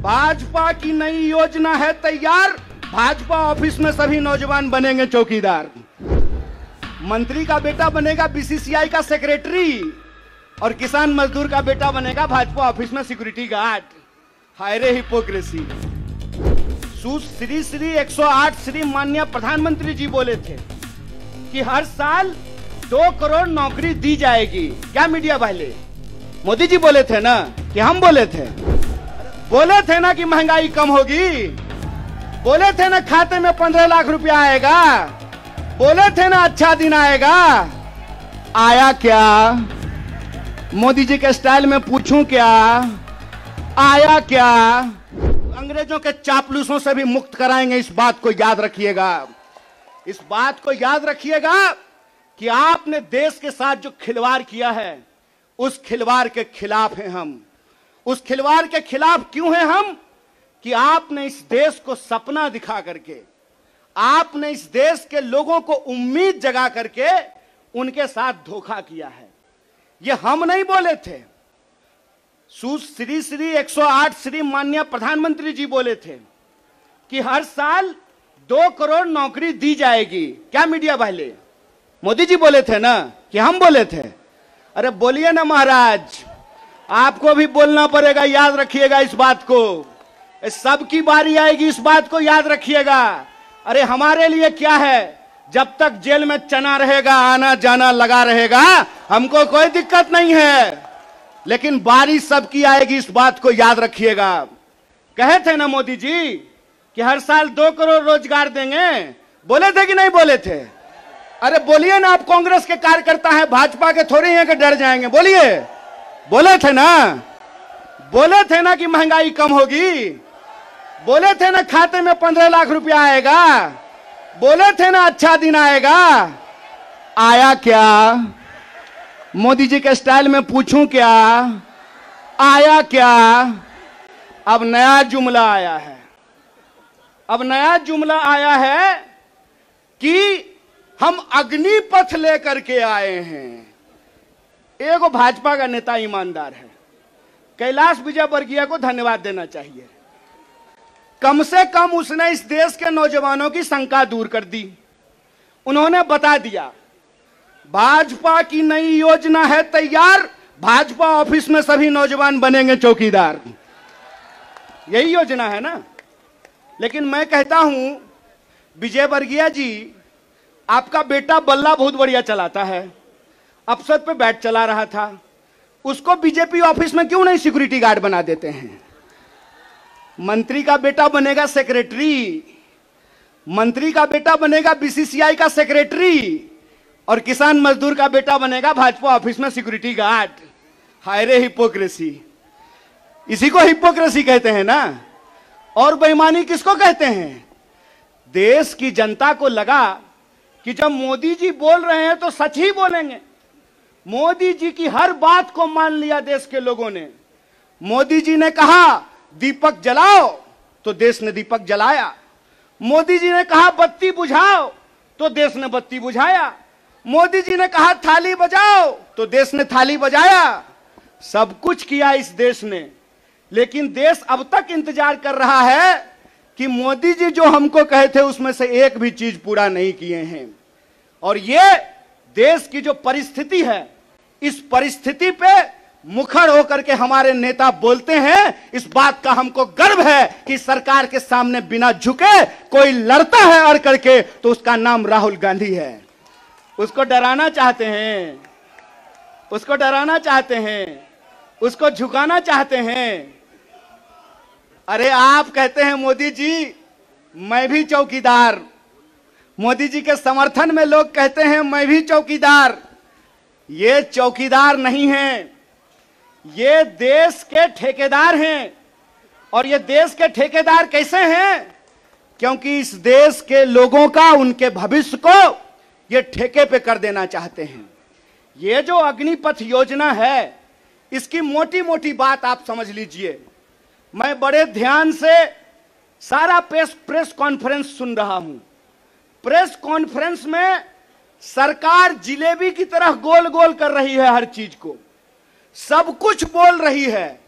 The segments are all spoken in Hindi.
भाजपा की नई योजना है तैयार। भाजपा ऑफ़िस में सभी नौजवान बनेंगे चौकीदार। मंत्री का बेटा बनेगा बीसीसीआई का सेक्रेटरी और किसान मजदूर का बेटा बनेगा भाजपा ऑफ़िस में सिक्योरिटी गार्ड। हायरे हिपोक्रेसी। श्री श्री 108 श्री माननीय प्रधानमंत्री जी बोले थे कि हर साल दो करोड़ नौकरी दी जाएगी। क्या मीडिया वाले? मोदी जी बोले थे ना कि हम बोले थे बोले थे ना कि महँगाई कम होगी। बोले थे ना खाते में पंद्रह लाख रुपया आएगा। बोले थे ना अच्छा दिन आएगा। आया क्या? मोदी जी के स्टाइल में पूछूँ क्या? आया क्या? अंग्रेज़ों के चापलूसों से भी मुक्त कराएँगे। इस बात को याद रखिएगा। इस बात को याद रखिएगा कि आपने देश के साथ जो खिलवाड़ किया है, उस खिलवाड़ के खिलाफ हैं हम। उस खिलवाड़ के खिलाफ क्यों हैं हम? कि आपने इस देश को सपना दिखा करके, आपने इस देश के लोगों को उम्मीद जगा करके उनके साथ धोखा किया है। ये हम नहीं बोले थे। श्री श्री 108 श्री माननीय प्रधानमंत्री जी बोले थे कि हर साल दो करोड़ नौकरी दी जाएगी। क्या मीडिया वाले? मोदी जी बोले थे ना कि हम बोले थे। अरे बोलिए ना महाराज। आपको भी बोलना पड़ेगा, याद रखिएगा इस बात को। सबकी बारी आएगी, इस बात को याद रखिएगा। अरे, हमारे लिए क्या है? जब तक जेल में चना रहेगा, आना जाना लगा रहेगा, हमको कोई दिक्कत नहीं है। लेकिन बारी सबकी आएगी, इस बात को याद रखिएगा। कहे थे ना मोदी जी कि हर साल दो करोड़ रोज़गार देंगे? बोले थे कि नहीं बोले थे? अरे, बोलिए ना, आप कांग्रेस के कार्यकर्ता हैं, भाजपा के थोड़े हैं कि डर जाएँगे। बोलिए। बोले थे ना? बोले थे ना कि महँगाई कम होगी? बोले थे ना खाते में पंद्रह लाख रुपया आएगा? बोले थे ना अच्छा दिन आएगा? आया क्या? मोदी जी के स्टाइल में पूछूँ क्या? आया क्या? अब नया जुमला आया है। अब नया जुमला आया है कि हम अग्निपथ लेकर के आए हैं। एगो भाजपा का नेता ईमानदार है। कैलाश विजय वर्गीय को धन्यवाद देना चाहिए। कम से कम उसने इस देश के नौजवानों की शंका दूर कर दी। उन्होंने बता दिया, भाजपा की नई योजना है तैयार, भाजपा ऑफ़िस में सभी नौजवान बनेंगे चौकीदार। यही योजना है ना? लेकिन मैं कहता हूँ विजय वर्गीय जी, आपका बेटा बल्ला बहुत बढ़िया चलाता है। अफसर पे बैठ चला रहा था। उसको बीजेपी ऑफ़िस में क्यों नहीं सिक्योरिटी गार्ड बना देते हैं? मंत्री का बेटा बनेगा सेक्रेटरी। मंत्री का बेटा बनेगा बीसीसीआई का सेक्रेटरी। और किसान मजदूर का बेटा बनेगा भाजपा ऑफ़िस में सिक्योरिटी गार्ड। हायरे हिपोक्रेसी। इसी को हिपोक्रेसी कहते हैं ना? और बेईमानी किसको कहते हैं? देश की जनता को लगा कि जब मोदी जी बोल रहे हैं तो सच ही बोलेंगे। मोदी जी की हर बात को मान लिया देश के लोगों ने। मोदी जी ने कहा, दीपक जलाओ। तो देश ने दीपक जलाया। मोदी जी ने कहा, बत्ती बुझाओ। तो देश ने बत्ती बुझाया। मोदी जी ने कहा, थाली बजाओ। तो देश ने थाली बजाया। सब कुछ किया इस देश ने। लेकिन देश अब तक इंतज़ार कर रहा है कि मोदी जी जो हमको कहे थे, उसमें से एक भी चीज़ पूरा नहीं किए हैं। और ये देश की जो परिस्थिति है, इस परिस्थिति पे मुखर होकर के हमारे नेता बोलते हैं, इस बात का हमको गर्व है कि सरकार के सामने बिना झुके कोई लड़ता है अड़ करके तो उसका नाम राहुल गांधी है। उसको डराना चाहते हैं, उसको डराना चाहते हैं, उसको झुकाना चाहते हैं। अरे आप कहते हैं, मोदी जी, मैं भी चौकीदार। मोदी जी के समर्थन में लोग कहते हैं, मैं भी चौकीदार। ये चौकीदार नहीं है। ये देश के ठेकेदार हैं। और ये देश के ठेकेदार कैसे हैं? क्योंकि इस देश के लोगों का, उनके भविष्य को ये ठेके पे कर देना चाहते हैं। ये जो अग्निपथ योजना है, इसकी मोटी मोटी बात आप समझ लीजिए। मैं बड़े ध्यान से सारा प्रेस प्रेस कॉन्फ्रेंस सुन रहा हूँ। प्रेस कॉन्फ्रेंस में सरकार जिलेबी की तरह गोल गोल कर रही है हर चीज़ को। सब कुछ बोल रही है,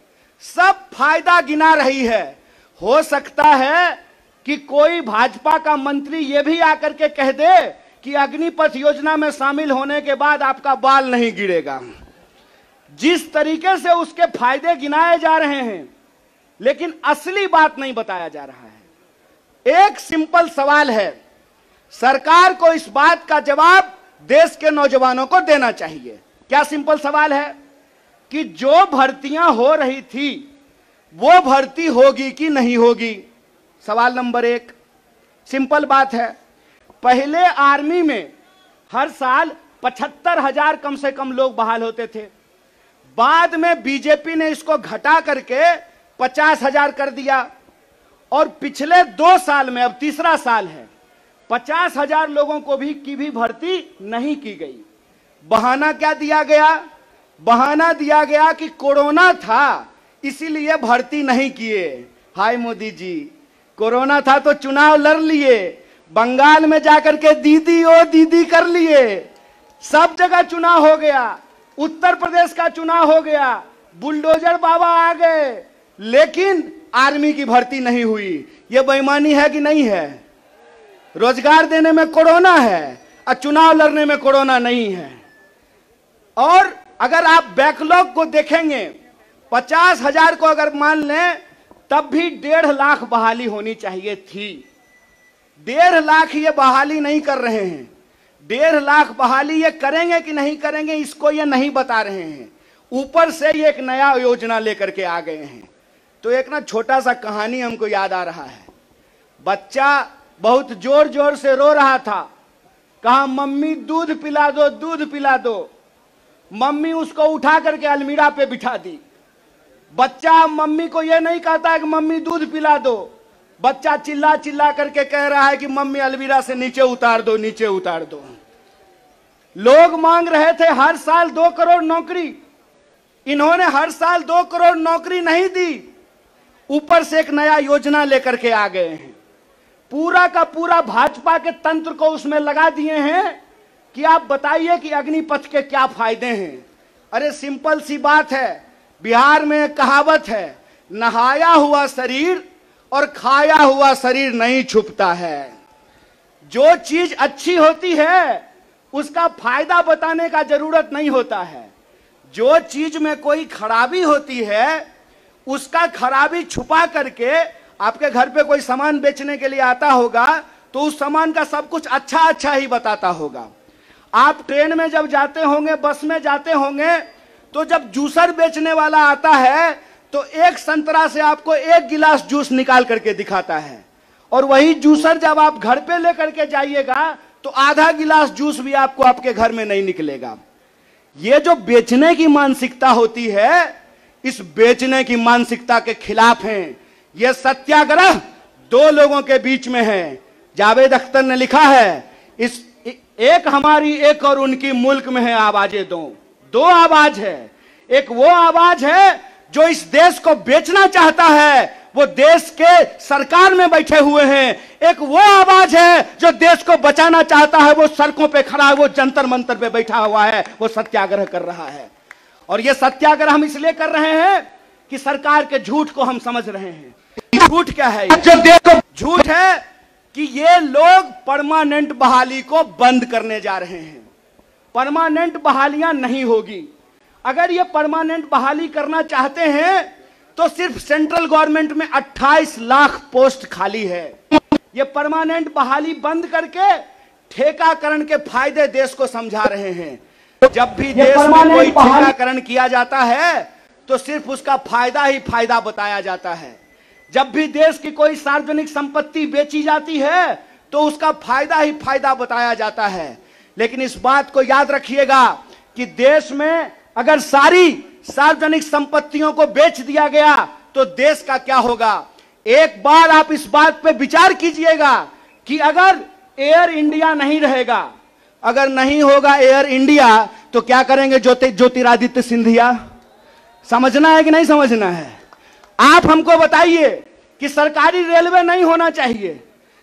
सब फ़ायदा गिना रही है। हो सकता है कि कोई भाजपा का मंत्री ये भी आकर के कह दे कि अग्निपथ योजना में शामिल होने के बाद आपका बाल नहीं गिरेगा। जिस तरीके से उसके फ़ायदे गिनाए जा रहे हैं, लेकिन असली बात नहीं बताया जा रहा है। एक सिंपल सवाल है सरकार को इस बात का जवाब देश के नौजवानों को देना चाहिए। क्या सिंपल सवाल है कि जो भर्तियाँ हो रही थी, वो भर्ती होगी कि नहीं होगी? सवाल नंबर एक। सिंपल बात है। पहले आर्मी में हर साल पचहत्तर हज़ार कम से कम लोग बहाल होते थे। बाद में बीजेपी ने इसको घटा करके पचास हज़ार कर दिया। और पिछले दो साल में, अब तीसरा साल है पचास हज़ार लोगों को भी की भी भर्ती नहीं की गई। बहाना क्या दिया गया? बहाना दिया गया कि कोरोना था, इसीलिए भर्ती नहीं किए। हाय मोदी जी, कोरोना था तो चुनाव लड़ लिए, बंगाल में जाकर के दीदी ओ दीदी कर लिए। सब जगह चुनाव हो गया, उत्तर प्रदेश का चुनाव हो गया, बुलडोजर बाबा आ गए, लेकिन आर्मी की भर्ती नहीं हुई। यह बेईमानी है कि नहीं है? रोज़गार देने में कोरोना है, और चुनाव लड़ने में कोरोना नहीं है। और अगर आप बैकलॉग को देखेंगे, पचास हज़ार को अगर मान लें, तब भी डेढ़ लाख बहाली होनी चाहिए थी। डेढ़ लाख ये बहाली नहीं कर रहे हैं। डेढ़ लाख बहाली ये करेंगे कि नहीं करेंगे, इसको ये नहीं बता रहे हैं। ऊपर से ये एक नया योजना लेकर के आ गए हैं। तो एक ना छोटा सा कहानी हमको याद आ रहा है। बच्चा बहुत ज़ोर ज़ोर से रो रहा था। कहा, मम्मी, दूध पिला दो, दूध पिला दो। मम्मी उसको उठा करके अलमीरा पे बिठा दी। बच्चा मम्मी को यह नहीं कहता है कि, मम्मी, दूध पिला दो। बच्चा चिल्ला चिल्ला करके कह रहा है कि, मम्मी, अलमीरा से नीचे उतार दो, नीचे उतार दो। लोग मांग रहे थे, हर साल दो करोड़ नौकरी। इन्होंने हर साल दो करोड़ नौकरी नहीं दी। ऊपर से एक नया योजना लेकर के आ गए हैं। पूरा का पूरा भाजपा के तंत्र को उसमें लगा दिए हैं कि आप बताइए कि अग्निपथ के क्या फ़ायदे हैं। अरे सिंपल सी बात है, बिहार में कहावत है, नहाया हुआ शरीर और खाया हुआ शरीर नहीं छुपता है। जो चीज़ अच्छी होती है, उसका फ़ायदा बताने का ज़रूरत नहीं होता है। जो चीज़ में कोई खराबी होती है, उसका खराबी छुपा करके आपके घर पे कोई सामान बेचने के लिए आता होगा तो उस सामान का सब कुछ अच्छा अच्छा ही बताता होगा। आप ट्रेन में जब जाते होंगे, बस में जाते होंगे तो जब जूसर बेचने वाला आता है तो एक संतरा से आपको एक गिलास जूस निकाल करके दिखाता है। और वही जूसर जब आप घर पे लेकर के जाइएगा तो आधा गिलास जूस भी आपको आपके घर में नहीं निकलेगा। ये जो बेचने की मानसिकता होती है, इस बेचने की मानसिकता के खिलाफ हैं। ये सत्याग्रह दो लोगों के बीच में है। जावेद अख्तर ने लिखा है, इस, एक हमारी, एक और उनकी मुल्क में है आवाज़ें दो। दो आवाज़ है। एक वो आवाज़ है जो इस देश को बेचना चाहता है। वो देश के सरकार में बैठे हुए हैं। एक वो आवाज़ है जो देश को बचाना चाहता है। वो सड़कों पे खड़ा है, वो जंतर मंतर पे बैठा हुआ है। वो सत्याग्रह कर रहा है। और ये सत्याग्रह हम इसलिए कर रहे हैं कि सरकार के झूठ को हम समझ रहे हैं। झूठ क्या है झूठ है कि ये लोग परमानेंट बहाली को बंद करने जा रहे हैं। परमानेंट बहालियाँ नहीं होगी। अगर ये परमानेंट बहाली करना चाहते हैं तो सिर्फ़ सेंट्रल गवर्नमेंट में 28 लाख पोस्ट खाली है। ये परमानेंट बहाली बंद करके ठेकाकरण के फ़ायदे देश को समझा रहे हैं। जब भी देश में कोई ठेकाकरण किया जाता है तो सिर्फ़ उसका फ़ायदा ही फ़ायदा बताया जाता है। जब भी देश की कोई सार्वजनिक संपत्ति बेची जाती है तो उसका फ़ायदा ही फ़ायदा बताया जाता है। लेकिन इस बात को याद रखिएगा कि देश में अगर सारी सार्वजनिक संपत्तियों को बेच दिया गया तो देश का क्या होगा? एक बार आप इस बात पे विचार कीजिएगा कि अगर एयर इंडिया नहीं रहेगा, अगर नहीं होगा एयर इंडिया तो क्या करेंगे ज्योति ज्योतिरादित्य सिंधिया? समझना है कि नहीं समझना है? आप हमको बताइए कि सरकारी रेलवे नहीं होना चाहिए,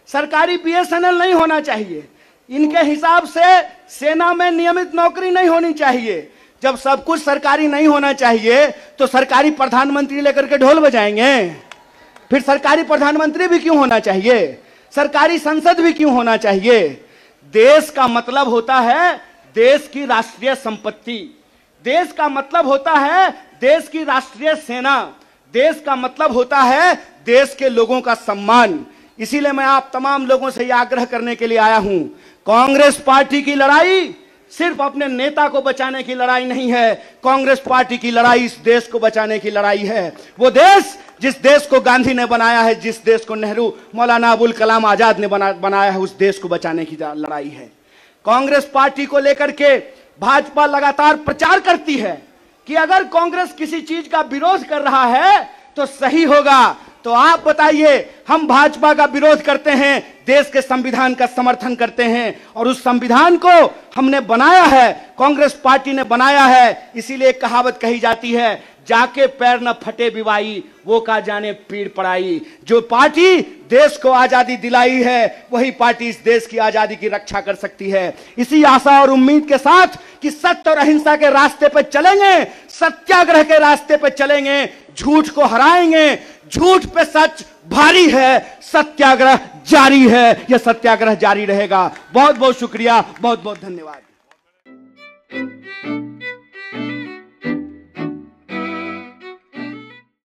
सरकारी बीएसएनएल नहीं होना चाहिए। इनके हिसाब से सेना में नियमित नौकरी नहीं होनी चाहिए। जब सब कुछ सरकारी नहीं होना चाहिए तो सरकारी प्रधानमंत्री लेकर के ढोल बजाएँगे। फिर सरकारी प्रधानमंत्री भी क्यों होना चाहिए? सरकारी संसद भी क्यों होना चाहिए? देश का मतलब होता है देश की राष्ट्रीय संपत्ति। देश का मतलब होता है देश की राष्ट्रीय सेना। देश का मतलब होता है देश के लोगों का सम्मान। इसीलिए मैं आप तमाम लोगों से आग्रह करने के लिए आया हूँ। कांग्रेस पार्टी की लड़ाई सिर्फ़ अपने नेता को बचाने की लड़ाई नहीं है कांग्रेस पार्टी की लड़ाई इस देश को बचाने की लड़ाई है। वो देश जिस देश को गांधी ने बनाया है जिस देश को नेहरू मौलाना अबुल कलाम आज़ाद ने बना, बनाया है उस देश को बचाने की लड़ाई है। कांग्रेस पार्टी को लेकर के भाजपा लगातार प्रचार करती है। कि अगर कांग्रेस किसी चीज़ का विरोध कर रहा है तो सही होगा। तो आप बताइए, हम भाजपा का विरोध करते हैं, देश के संविधान का समर्थन करते हैं, और उस संविधान को हमने बनाया है, कांग्रेस पार्टी ने बनाया है, इसीलिए कहावत कही जाती है, जाके पैर न फटे बिवाई, वो का जाने पीड़ पड़ाई। जो पार्टी देश को आज़ादी दिलाई है, वही पार्टी इस देश की आज़ादी की रक्षा कर सकती है। इसी आशा और उम्मीद के साथ कि सत्य और अहिंसा के रास्ते पर चलेंगे, सत्याग्रह के रास्ते पर चलेंगे, झूठ को हराएँगे। झूठ पे सच भारी है, सत्याग्रह जारी है, यह सत्याग्रह जारी रहेगा। बहुत बहुत शुक्रिया बहुत बहुत धन्यवाद।